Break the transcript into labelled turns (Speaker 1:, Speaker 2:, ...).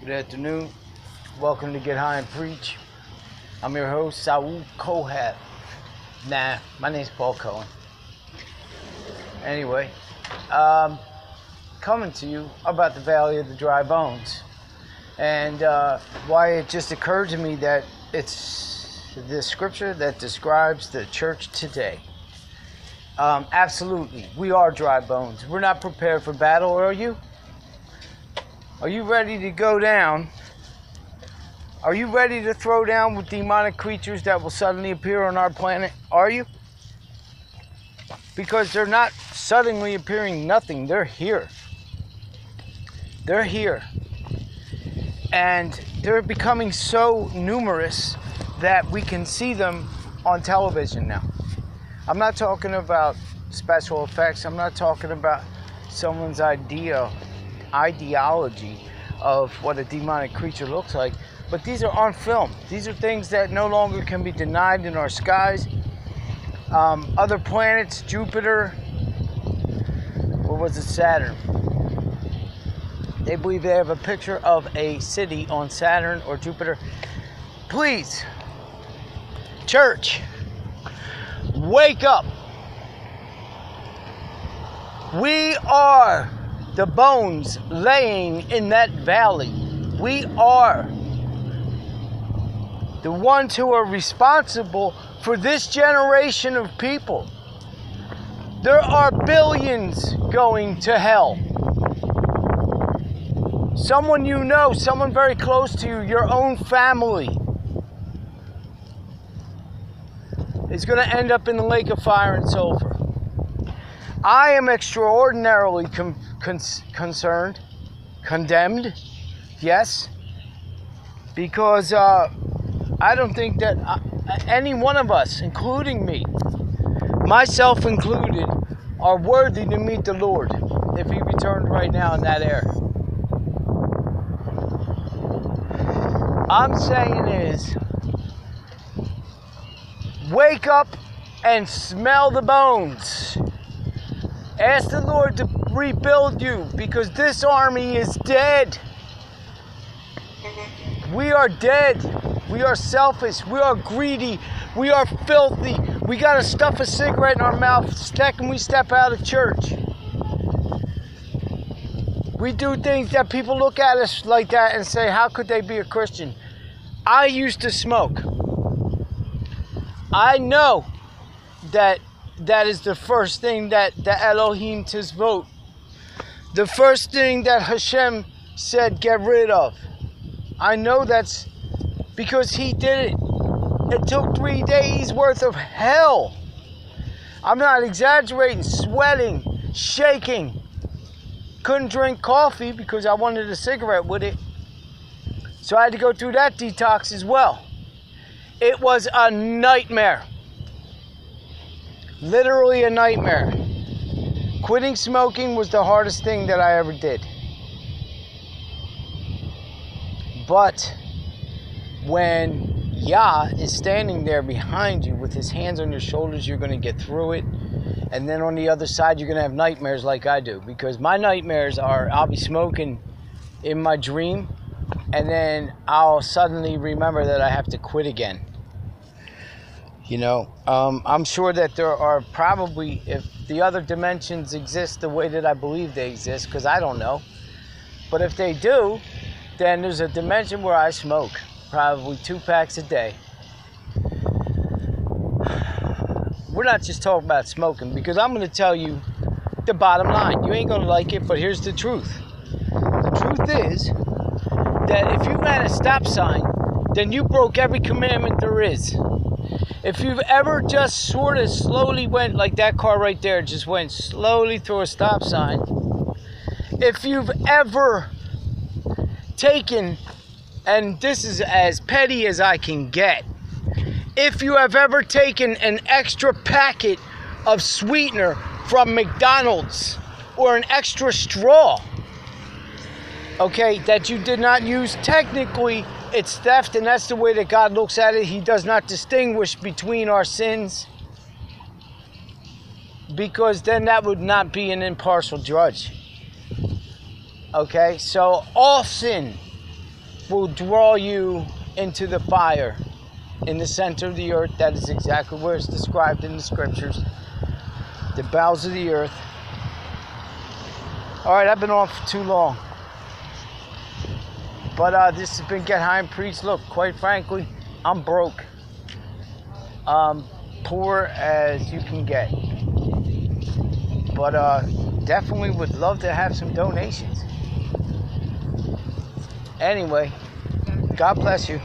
Speaker 1: Good afternoon. Welcome to Get High and Preach. I'm your host, Saul Kohat. Nah, my name's Paul Cohen. Anyway, um, coming to you about the Valley of the Dry Bones. And uh, why it just occurred to me that it's the scripture that describes the church today. Um, absolutely, we are dry bones. We're not prepared for battle, are you? Are you ready to go down? Are you ready to throw down with demonic creatures that will suddenly appear on our planet? Are you? Because they're not suddenly appearing nothing, they're here. They're here. And they're becoming so numerous that we can see them on television now. I'm not talking about special effects, I'm not talking about someone's idea ideology of what a demonic creature looks like, but these are on film. These are things that no longer can be denied in our skies. Um, other planets, Jupiter, or was it Saturn? They believe they have a picture of a city on Saturn or Jupiter. Please, church, wake up. We are the bones laying in that valley. We are the ones who are responsible for this generation of people. There are billions going to hell. Someone you know, someone very close to you, your own family, is going to end up in the lake of fire and sulfur. I am extraordinarily com- con- concerned, condemned, yes, because uh, I don't think that uh, any one of us, including me, myself included, are worthy to meet the Lord if He returned right now in that air. I'm saying is, wake up and smell the bones. Ask the Lord to rebuild you because this army is dead. We are dead. We are selfish. We are greedy. We are filthy. We got to stuff a cigarette in our mouth the second we step out of church. We do things that people look at us like that and say, How could they be a Christian? I used to smoke. I know that that is the first thing that the Elohim vote. The first thing that Hashem said get rid of. I know that's because he did it. It took three days worth of hell. I'm not exaggerating, sweating, shaking. Couldn't drink coffee because I wanted a cigarette with it. So I had to go through that detox as well. It was a nightmare. Literally a nightmare. Quitting smoking was the hardest thing that I ever did. But when Yah is standing there behind you with his hands on your shoulders, you're going to get through it. And then on the other side, you're going to have nightmares like I do. Because my nightmares are I'll be smoking in my dream, and then I'll suddenly remember that I have to quit again. You know, um, I'm sure that there are probably, if the other dimensions exist the way that I believe they exist, because I don't know. But if they do, then there's a dimension where I smoke, probably two packs a day. We're not just talking about smoking, because I'm going to tell you the bottom line. You ain't going to like it, but here's the truth. The truth is that if you ran a stop sign, then you broke every commandment there is. If you've ever just sort of slowly went like that car right there, just went slowly through a stop sign. If you've ever taken, and this is as petty as I can get, if you have ever taken an extra packet of sweetener from McDonald's or an extra straw, okay, that you did not use technically it's theft, and that's the way that God looks at it. He does not distinguish between our sins because then that would not be an impartial judge. Okay, so all sin will draw you into the fire in the center of the earth. That is exactly where it's described in the scriptures. The bowels of the earth. All right, I've been on for too long. But uh, this has been Get High and Preach. Look, quite frankly, I'm broke. Um, poor as you can get. But uh, definitely would love to have some donations. Anyway, God bless you.